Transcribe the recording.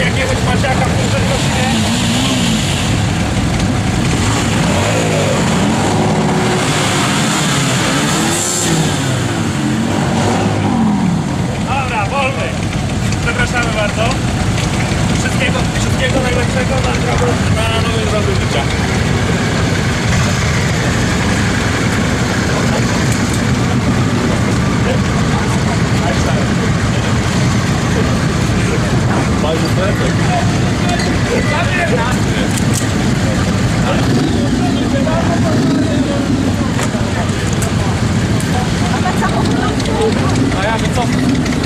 Jakiegoś pasiaka, puszczać go czy nie? Dobra, wolny. Przepraszamy bardzo. Wszystkiego, wszystkiego najlepszego na, na 哎呀，别动！